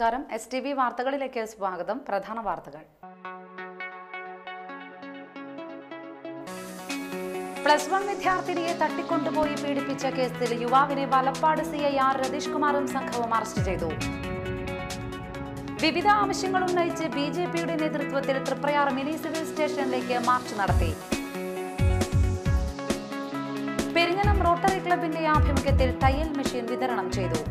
നമസ്കാരം. S T V വാർത്തകളിലേക്ക് സ്വാഗതം. പ്രധാന വാർത്തകൾ. പ്ലസ് വൺ വിദ്യാർത്ഥിനിയെ തട്ടിക്കൊണ്ടുപോയി പീഡിപ്പിച്ച കേസിൽ യുവാവിനെ Valappad C I R Ratheesh കുമാറും സംഘവും അറസ്റ്റ് ചെയ്തു. വിവിധ ആവശ്യങ്ങൾ ഉന്നയിച്ച് ബി ജെ പിയുടെ നേതൃത്വത്തിൽ തൃപ്രയാർ മിനി സിവിൽ സ്റ്റേഷനിലേക്ക് മാർച്ച് നടത്തി. പെരിഞ്ഞനം റോട്ടറി ക്ലബിന്റെ ആഭിമുഖ്യത്തിൽ തയ്യൽ മെഷീൻ വിതരണം ചെയ്തു.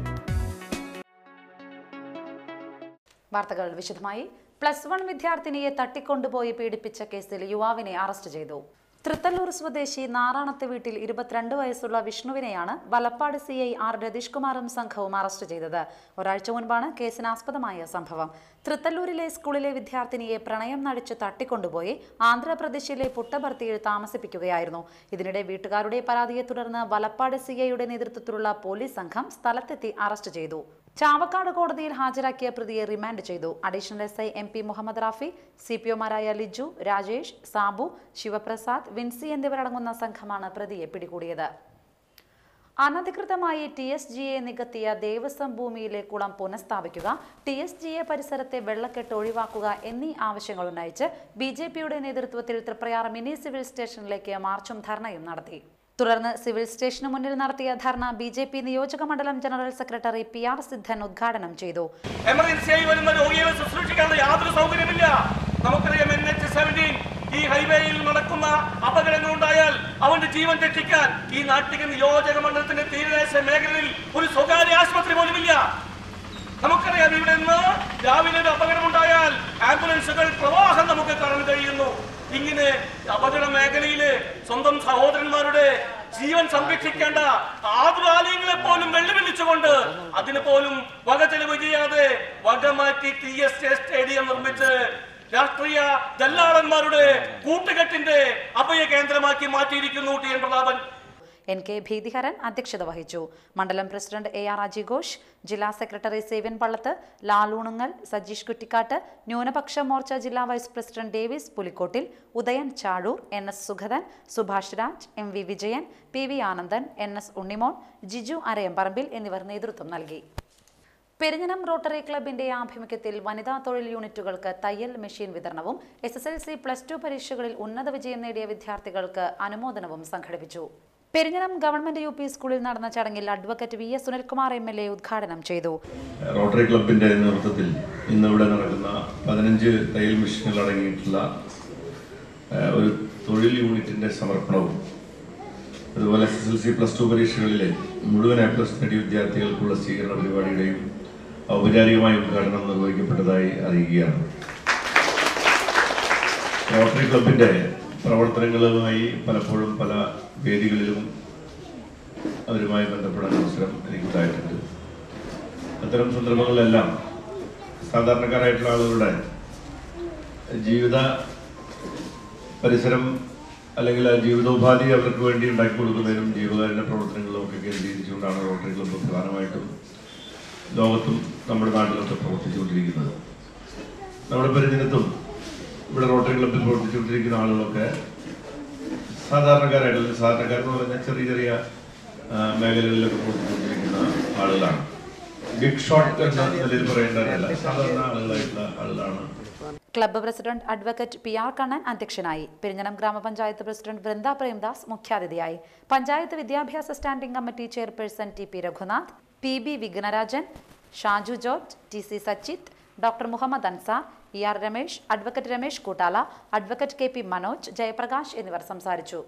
വാർത്തകൾ വിശദമായി. പ്ലസ് വൺ വിദ്യാർത്ഥിനിയെ തട്ടിക്കൊണ്ടുപോയി പീഡിപ്പിച്ച കേസിൽ യുവാവിനെ അറസ്റ്റ് ചെയ്തു. തൃത്തല്ലൂർ സ്വദേശി നാറാണത്ത് വീട്ടിൽ ഇരുപത്തിരണ്ട് വയസ്സുള്ള വിഷ്ണുവിനെയാണ് Valappad C I R Ratheesh കുമാറും സംഘവും അറസ്റ്റ് ചെയ്തത്. ഒരാഴ്ച മുൻപാണ് കേസിനാസ്പദമായ സംഭവം. തൃത്തല്ലൂരിലെ സ്കൂളിലെ വിദ്യാർത്ഥിനിയെ പ്രണയം നടിച്ച് തട്ടിക്കൊണ്ടുപോയി ആന്ധ്രാപ്രദേശിലെ പുട്ടഭർത്തിയിൽ താമസിപ്പിക്കുകയായിരുന്നു. ഇതിനിടെ വീട്ടുകാരുടെ പരാതിയെ തുടർന്ന് വലപ്പാട് സി ഐയുടെ നേതൃത്വത്തിലുള്ള പോലീസ് സംഘം സ്ഥലത്തെത്തി അറസ്റ്റ് ചെയ്തു. ചാവക്കാട് കോടതിയിൽ ഹാജരാക്കിയ പ്രതിയെ റിമാൻഡ് ചെയ്തു. Additional S I M P Muhammad Rafi C P ഒമാരായ Liju Rajesh Sabu Sivaprasad Vincy എന്നിവരടങ്ങുന്ന സംഘമാണ് പ്രതിയെ പിടികൂടിയത്. അനധികൃതമായി ടി എസ് ജിയെ നികത്തിയ ദേവസ്വം ഭൂമിയിലെ കുളം പുനഃസ്ഥാപിക്കുക ടി എസ് ജിയെ പരിസരത്തെ വെള്ളക്കെട്ട് ഒഴിവാക്കുക എന്നീ ആവശ്യങ്ങൾ ഉന്നയിച്ച് ബി ജെ പിയുടെ നേതൃത്വത്തിൽ തൃപ്രയാർ മിനി സിവിൽ സ്റ്റേഷനിലേക്ക് മാർച്ചും ധർണയും നടത്തി. തുടർന്ന് സിവിൽ സ്റ്റേഷന് മുന്നിൽ നടത്തിയ ധർണ ബി ജെ പി നിയോജക മണ്ഡലം general secretary P R Siddhan ഉദ്ഘാടനം ചെയ്തു. എമർജൻസിയായി വരുന്ന രോഗികളെ ശുശ്രൂഷിക്കാനുള്ള യാതൊരു സൗകര്യമില്ല. നമുക്കറിയാം എൻ എച്ച് സെവന്റീൻ ഈ ഹൈവേയിൽ നടക്കുന്ന അപകടങ്ങൾ ഉണ്ടായാൽ അവന്റെ ജീവൻ രക്ഷിക്കാൻ ഈ നാട്ടിക നിയോജക മണ്ഡലത്തിന്റെ തീരദേശ മേഖലയിൽ ഒരു സ്വകാര്യ ആശുപത്രി പോലുമില്ല. നമുക്കറിയാം ഇവിടെ നിന്ന് രാവിലെ ഒരു അപകടമുണ്ടായാൽ ആംബുലൻസുകൾ പ്രവാഹം നമുക്ക് കാണാൻ കഴിയുന്നു. ഇങ്ങനെ അപകട മേഖലയിലെ സ്വന്തം സഹോദരന്മാരുടെ ജീവൻ സംരക്ഷിക്കേണ്ട ആതുരാലയങ്ങളെ പോലും വെല്ലുവിളിച്ചുകൊണ്ട് അതിന് പോലും വക ചെലവ് ചെയ്യാതെ വക മാറ്റി ടി എസ് എ സ്റ്റേഡിയം നിർമ്മിച്ച് രാഷ്ട്രീയ ദല്ലാളന്മാരുടെ കൂട്ടുകെട്ടിന്റെ അഭയ കേന്ദ്രമാക്കി മാറ്റിയിരിക്കുന്നു T N Prathapan. N K Bheethiharan അധ്യക്ഷത വഹിച്ചു. മണ്ഡലം പ്രസിഡന്റ് എ ആർ അജിഘോഷ് ജില്ലാ സെക്രട്ടറി സേവ്യൻ പള്ളത്ത് ലാലൂണുങ്ങൽ സജീഷ് കുറ്റിക്കാട്ട് ന്യൂനപക്ഷ മോർച്ച ജില്ലാ vice president Davis Pulikkottil Udayan Chazhoor N S Sugathan Subhash Raj M V Vijayan P V Anandan N S Unnimon Jiju Arayamparambil എന്നിവർ നേതൃത്വം നൽകി. പെരിഞ്ഞനം റോട്ടറി ക്ലബിന്റെ ആഭിമുഖ്യത്തിൽ വനിതാ തൊഴിൽ യൂണിറ്റുകൾക്ക് തയ്യൽ മെഷീൻ വിതരണവും S S L C plus two പരീക്ഷകളിൽ ഉന്നത വിജയം നേടിയ വിദ്യാർത്ഥികൾക്ക് അനുമോദനവും സംഘടിപ്പിച്ചു. പെരിഞ്ഞനം ഗവൺമെന്റ് യു പി സ്കൂളിൽ നടന്ന ചടങ്ങിൽ advocate V S Sunilkumar M L A ഉദ്ഘാടനം ചെയ്തു. റോട്ടറി ക്ലബിന്റെ നേതൃത്വത്തിൽ ഇന്ന് ഇവിടെ നടക്കുന്ന പതിനഞ്ച് തയ്യൽ മെഷീനുകൾ അടങ്ങിയിട്ടുള്ള ഒരു തൊഴിൽ യൂണിറ്റിന്റെ സമർപ്പണവും അതുപോലെ S S L C plus two പരീക്ഷകളിലെ മുഴുവൻ എ പ്ലസ് നേടിയ വിദ്യാർത്ഥികൾക്കുള്ള സ്വീകരണ പരിപാടിയുടെയും ഔപചാരികമായ ഉദ്ഘാടനം നിർവഹിക്കപ്പെട്ടതായി അറിയിക്കുകയാണ്. റോട്ടറി ക്ലബിന്റെ പ്രവർത്തനങ്ങളുമായി പലപ്പോഴും പല വേദികളിലും അവരുമായി ബന്ധപ്പെടാൻ അവസരം എനിക്കുണ്ടായിട്ടുണ്ട്. അത്തരം സന്ദർഭങ്ങളിലെല്ലാം സാധാരണക്കാരായിട്ടുള്ള ആളുകളുടെ ജീവിത പരിസരം അല്ലെങ്കിൽ ആ ജീവിതോപാധി അവർക്ക് വേണ്ടി ഉണ്ടാക്കി കൊടുക്കുന്നതിനും ജീവകാരുണ്യ പ്രവർത്തനങ്ങളും ഒക്കെ കേന്ദ്രീകരിച്ചുകൊണ്ടാണ് റോട്ടറി ക്ലബ്ബ് പ്രധാനമായിട്ടും ലോകത്തും നമ്മുടെ നാട്ടിലൊക്കെ പ്രവർത്തിച്ചുകൊണ്ടിരിക്കുന്നത്. നമ്മുടെ പരിചയത്തും ഇവിടെ റോട്ടറി ക്ലബ്ബിൽ പ്രവർത്തിച്ചുകൊണ്ടിരിക്കുന്ന ആളുകളൊക്കെ സാധാരണക്കാരായിട്ട് അല്ലെങ്കിൽ സാധാരണക്കാരെന്ന് പറഞ്ഞാൽ ചെറിയ ചെറിയ മേഖലകളിലൊക്കെ പ്രവർത്തിച്ചുകൊണ്ടിരിക്കുന്ന ആളുകളാണ്. ബിഗ് ഷോട്ട് എന്ന നിലയിൽ പറയേണ്ടതല്ല. സാധാരണ ആളുകളായിട്ടുള്ള ആളുകളാണ്. Club president advocate P R Kannan അധ്യക്ഷനായി. പെരിഞ്ഞനം ഗ്രാമപഞ്ചായത്ത് പ്രസിഡന്റ് വൃന്ദ പ്രേംദാസ് മുഖ്യാതിഥിയായി. പഞ്ചായത്ത് വിദ്യാഭ്യാസ standing committee chairperson T P Raghunath P B Vighnarajan Shaju George T C Sachith doctor Muhammad Ansar E R Ramesh advocate Ramesh Koottala advocate K P Manoj Jayaprakash എന്നിവർ സംസാരിച്ചു.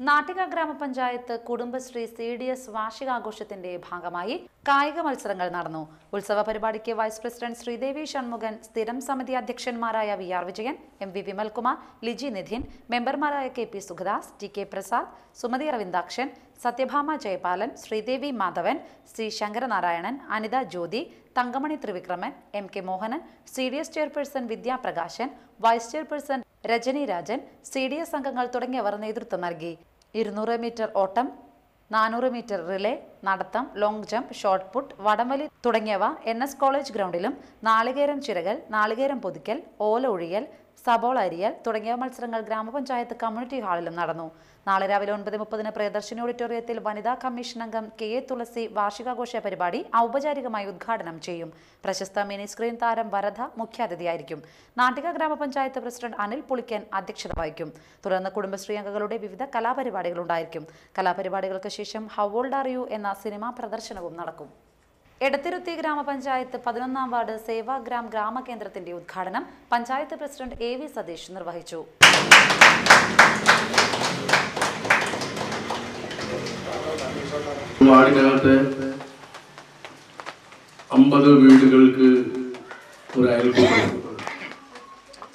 നാട്ടിക ഗ്രാമപഞ്ചായത്ത് Kudumbashree C D S വാർഷികാഘോഷത്തിന്റെ ഭാഗമായി കായിക മത്സരങ്ങൾ നടന്നു. ഉത്സവ പരിപാടിക്ക് വൈസ് പ്രസിഡന്റ് ശ്രീദേവി ഷൺമുഖൻ സ്ഥിരം സമിതി അധ്യക്ഷന്മാരായ V R Vijayan M V Vimalkumar Liji Nidhin മെമ്പർമാരായ K P Sukhadas T K Prasad Sumathi Aravindakshan Sathyabhama Jayapalan Sreedevi Madhavan Sree Sankaranarayanan Anitha Jyothi Thankamani Thrivikraman M K Mohanan C D S chairperson Vidyaprakashan vice chairperson Rajani Rajan C D S അംഗങ്ങൾ തുടങ്ങിയവർ നേതൃത്വം നൽകി. ഇരുന്നൂറ് metre ഓട്ടം നാനൂറ് metre relay നടത്തം long jump shot put വടംവലി തുടങ്ങിയവ എൻ എസ് കോളേജ് ഗ്രൗണ്ടിലും നാളികേരം ചിറകൽ നാളികേരം പൊതിക്കൽ ഓല ഒഴിയൽ സബോൾ അരിയൽ തുടങ്ങിയ മത്സരങ്ങൾ ഗ്രാമപഞ്ചായത്ത് കമ്മ്യൂണിറ്റി ഹാളിലും നടന്നു. നാളെ രാവിലെ ഒൻപത് മുപ്പതിന് പ്രിയദർശിനി ഓഡിറ്റോറിയത്തിൽ വനിതാ കമ്മീഷൻ അംഗം കെ എ തുളസി വാർഷികാഘോഷ പരിപാടി ഔപചാരികമായി ഉദ്ഘാടനം ചെയ്യും. പ്രശസ്ത മിനി സ്ക്രീൻ താരം വരധ മുഖ്യാതിഥിയായിരിക്കും. നാട്ടിക ഗ്രാമപഞ്ചായത്ത് പ്രസിഡന്റ് അനിൽ പുളിക്കൻ അധ്യക്ഷത വഹിക്കും. തുടർന്ന് കുടുംബശ്രീ അംഗങ്ങളുടെ വിവിധ കലാപരിപാടികൾ ഉണ്ടായിരിക്കും. കലാപരിപാടികൾക്ക് ശേഷം ഹൗ ഓൾഡ് ആർ യു എന്ന സിനിമാ പ്രദർശനവും നടക്കും. എടത്തിരുത്തി ഗ്രാമപഞ്ചായത്ത് പതിനൊന്നാം വാർഡ് സേവാഗ്രാം ഗ്രാമകേന്ദ്രത്തിന്റെ ഉദ്ഘാടനം panchayat president A V Satheesh നിർവഹിച്ചു. അമ്പത് വീടുകൾക്ക് ഒരു അയൽക്കൂട്ടം.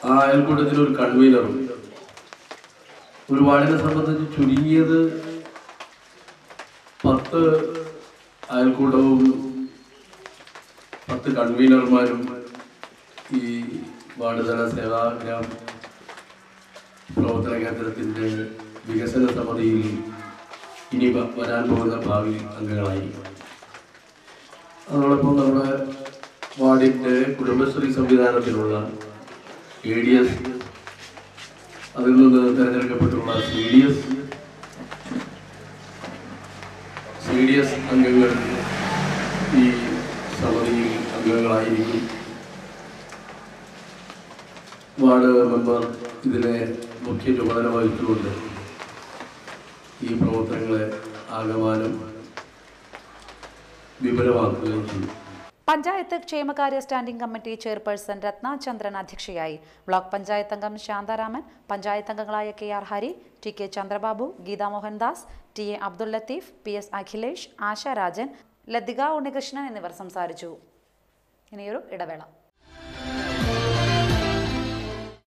ആ അയൽക്കൂട്ടത്തിൽ ഒരു കൺവീനറും ഒരു വാർഡിനെ സംബന്ധിച്ച് ചുരുങ്ങിയത് പത്ത് അയൽക്കൂട്ടവും പത്ത് കൺവീനർമാരും ഈ വാർഡ് തല സേവാഗ്രാം പ്രവർത്തന കേന്ദ്രത്തിന്റെ വികസന സമിതിയിൽ ഇനി വരാൻ പോകുന്ന ഭാവി അംഗങ്ങളായി. അതോടൊപ്പം നമ്മുടെ വാർഡിന്റെ കുടുംബശ്രീ സംവിധാനത്തിലുള്ള എ ഡി എസ് അതിൽ നിന്ന് തിരഞ്ഞെടുക്കപ്പെട്ടുള്ള C D S C D S അംഗങ്ങൾ ഈ സമിതിയിൽ അംഗങ്ങളായിരിക്കും. വാർഡ് മെമ്പർ ഇതിനെ മുഖ്യ ചുമതല വഹിച്ചുകൊണ്ട് ഈ പ്രവർത്തനങ്ങളെ ആകമാനം വിപുലമാക്കുകയും ചെയ്യും പഞ്ചായത്ത് ക്ഷേമകാര്യ സ്റ്റാൻഡിംഗ് കമ്മിറ്റി ചെയർപേഴ്സൺ രത്നാചന്ദ്രൻ അധ്യക്ഷയായി. ബ്ലോക്ക് പഞ്ചായത്ത് അംഗം ശാന്താരാമൻ പഞ്ചായത്ത് അംഗങ്ങളായ K R Hari T K Chandrababu Geetha Mohandas T A Abdul Latheef P S Akhilesh Asha Rajan Lathika Unnikrishnan എന്നിവർ സംസാരിച്ചു. ഇനിയൊരു ഇടവേള.